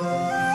Aleluia!